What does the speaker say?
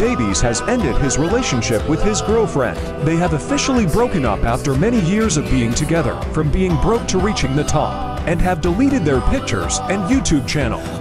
Davies has ended his relationship with his girlfriend. They have officially broken up after many years of being together, from being broke to reaching the top, and have deleted their pictures and YouTube channel.